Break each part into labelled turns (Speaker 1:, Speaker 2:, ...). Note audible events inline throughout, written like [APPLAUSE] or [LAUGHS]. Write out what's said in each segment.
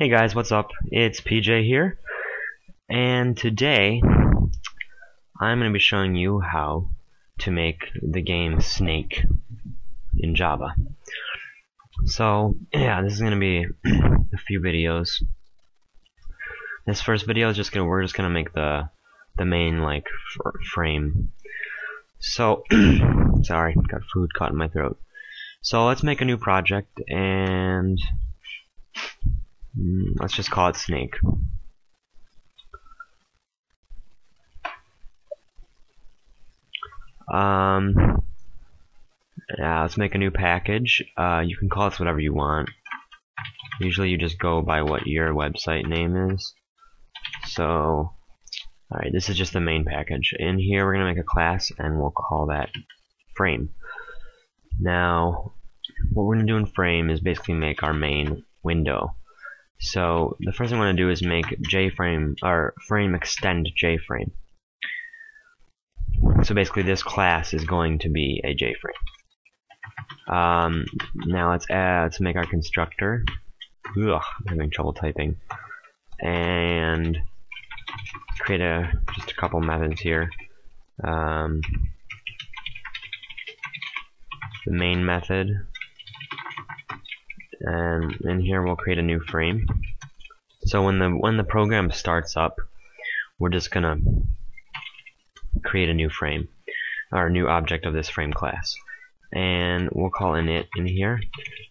Speaker 1: Hey guys, what's up? It's PJ here, and today I'm going to be showing you how to make the game Snake in Java. So, yeah, this is going to be [CLEARS THROAT] a few videos. This first video is just going to, we're just going to make the, the main, like, frame. So, [CLEARS THROAT] sorry, got food caught in my throat. So let's make a new project, and Mm, let's just call it snake. Um, yeah, let's make a new package. Uh, you can call this whatever you want. Usually you just go by what your website name is. So, alright, this is just the main package. In here we're going to make a class and we'll call that frame. Now, what we're going to do in frame is basically make our main window. So the first thing I want to do is make JFrame or frame extend JFrame. So basically this class is going to be a JFrame. Um, now let's add, let's make our constructor. Ugh, I'm having trouble typing. And create a just a couple methods here. Um, the main method and in here we'll create a new frame. So when the when the program starts up we're just gonna create a new frame or new object of this frame class. And we'll call init in here.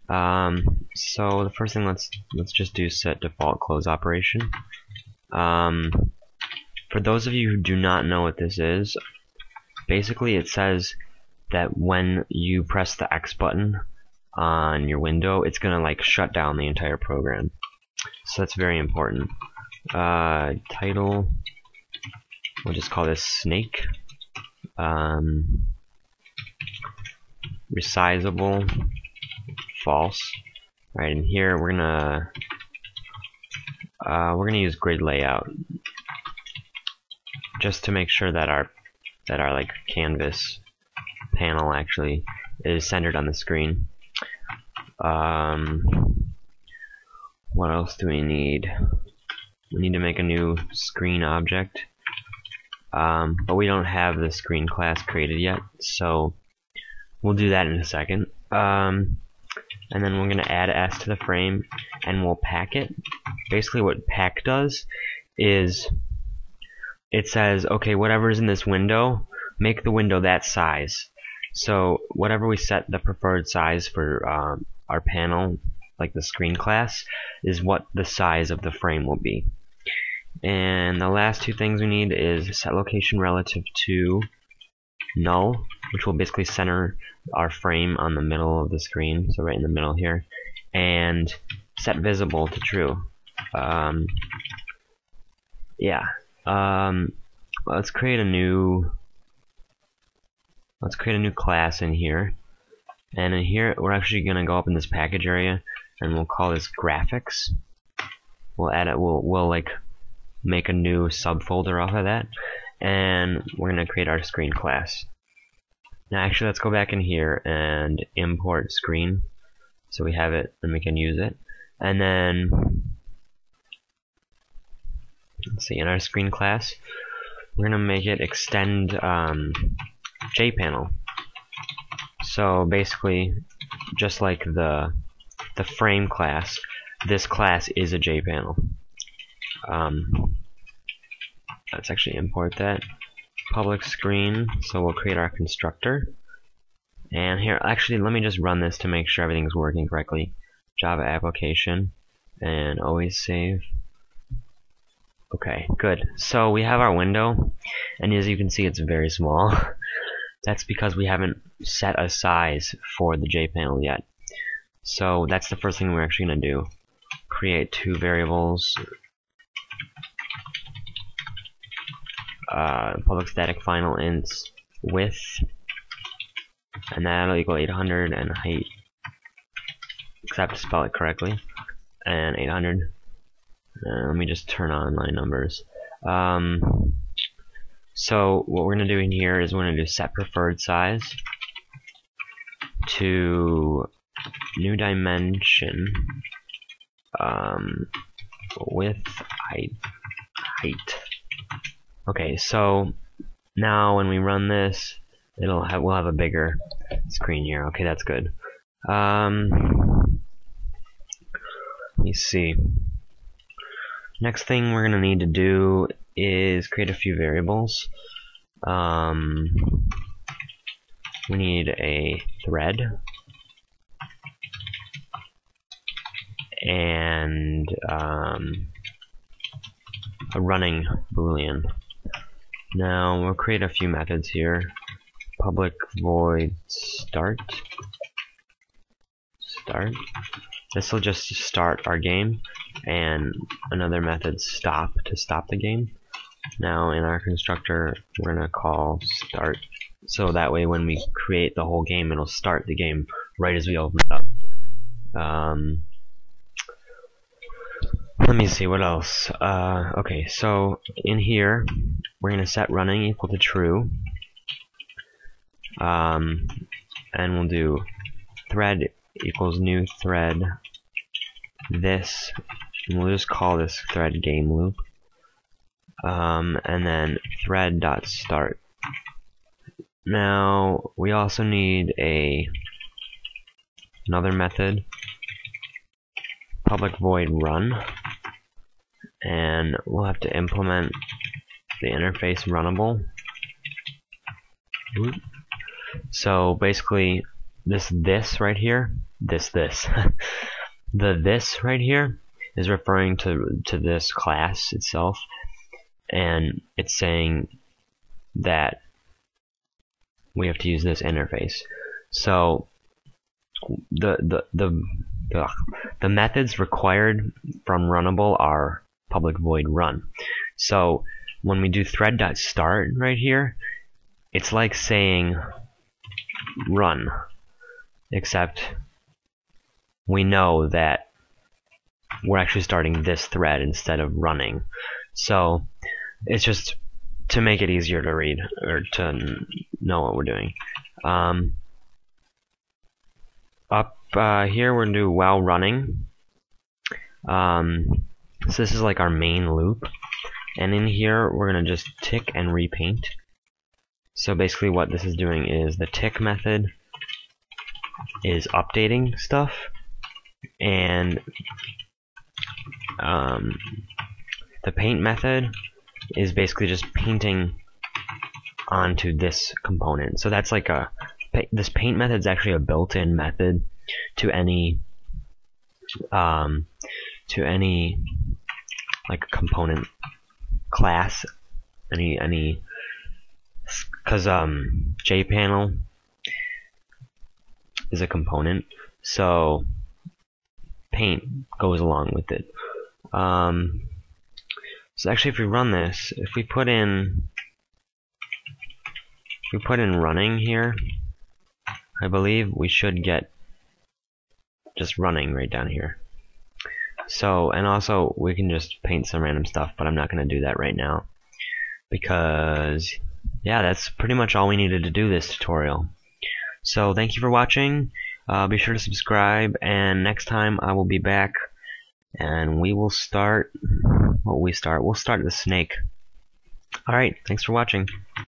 Speaker 1: Um, so the first thing let's let's just do set default close operation. Um, for those of you who do not know what this is basically it says that when you press the X button on your window, it's gonna like shut down the entire program. So that's very important. Uh, title, we'll just call this snake. Um, resizable, false. Right, and here we're gonna uh, we're gonna use grid layout just to make sure that our that our like canvas panel actually is centered on the screen. Um, what else do we need? We need to make a new screen object. Um, but we don't have the screen class created yet, so we'll do that in a second. Um, and then we're going to add s to the frame, and we'll pack it. Basically what pack does is it says, okay, whatever's in this window, make the window that size. So whatever we set the preferred size for um, our panel, like the screen class, is what the size of the frame will be. And the last two things we need is set location relative to null, which will basically center our frame on the middle of the screen, so right in the middle here, and set visible to true. Um, yeah. Um, let's create a new let's create a new class in here and in here, we're actually going to go up in this package area, and we'll call this graphics. We'll add it. We'll we'll like make a new subfolder off of that, and we're going to create our screen class. Now, actually, let's go back in here and import screen, so we have it and we can use it. And then, let's see, in our screen class, we're going to make it extend um, JPanel. So basically, just like the the frame class, this class is a JPanel. Um, let's actually import that public screen. So we'll create our constructor. And here, actually, let me just run this to make sure everything's working correctly. Java application, and always save. Okay, good. So we have our window, and as you can see, it's very small. [LAUGHS] That's because we haven't set a size for the JPanel yet. So that's the first thing we're actually going to do. Create two variables. Uh, public static final ints width and that'll equal 800 and height except to spell it correctly and 800 uh, let me just turn on my numbers um, so what we're going to do in here is we're going to do set preferred size to new dimension um, height height. Okay, so now when we run this, it'll have we'll have a bigger screen here. Okay, that's good. Um, let me see. Next thing we're gonna need to do is create a few variables. Um, we need a thread and um, a running boolean. Now we'll create a few methods here. Public void start. Start. This will just start our game, and another method stop to stop the game. Now in our constructor, we're gonna call start, so that way when we create the whole game, it'll start the game right as we open it up. Um, let me see what else. Uh, okay, so in here we're gonna set running equal to true, um, and we'll do thread equals new thread this, and we'll just call this thread game loop, um, and then thread dot start. Now we also need a another method. Public void run. And we'll have to implement the interface runnable. So basically this this right here this this. [LAUGHS] The this right here is referring to to this class itself. And it's saying that we have to use this interface so the the the the, the methods required from runnable are public void run. So when we do thread.start right here, it's like saying run, except we know that we're actually starting this thread instead of running. So it's just to make it easier to read or to know what we're doing. Um, up uh, here we're going to do while running. Um, so this is like our main loop. And in here, we're going to just tick and repaint. So basically what this is doing is the tick method is updating stuff. And um, the paint method is basically just painting onto this component. So that's like a this paint method is actually a built-in method to any um, to any like component class any any because um JPanel is a component so paint goes along with it um, so actually if we run this if we put in if we put in running here I believe we should get just running right down here so, and also we can just paint some random stuff, but I'm not going to do that right now. Because, yeah, that's pretty much all we needed to do this tutorial. So, thank you for watching. Uh, be sure to subscribe, and next time I will be back, and we will start, what we start? We'll start the snake. Alright, thanks for watching.